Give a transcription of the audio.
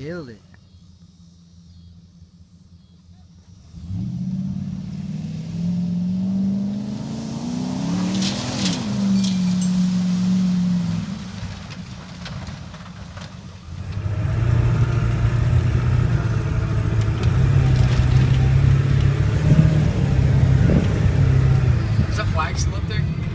killed it. Is flag still up there?